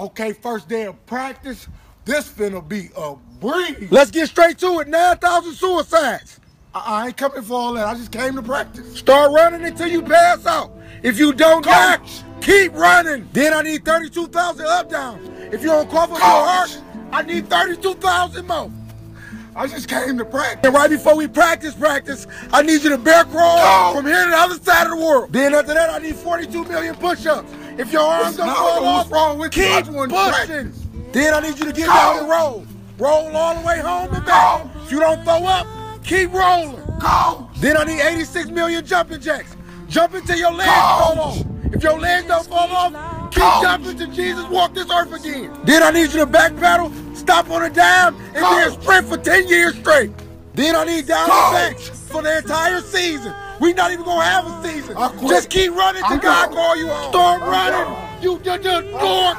Okay, first day of practice. This finna be a breeze. Let's get straight to it. 9,000 suicides. I, I ain't coming for all that. I just came to practice. Start running until you pass out. If you don't die, Coach. keep running. Then I need 32,000 up downs. If you don't cover your heart, I need 32,000 more. I just came to practice. And right before we practice, practice, I need you to bear crawl from here to the other side of the world. Then after that, I need 42 million push-ups. If your arms don't fall off, wrong with you. Keep to pushing. Then I need you to get down and roll. Roll all the way home and back. Go. If you don't throw up, keep rolling. Go. Then I need 86 million jumping jacks. Jump until your legs Go. fall off. If your legs don't fall off, keep Go. jumping till Jesus walk this earth again. Then I need you to back pedal, stop on a dime, and Go. then for 10 years straight. Then I need and back for the entire season. We not even gonna have a season. Just keep running till God call you. Start running. You did the dork.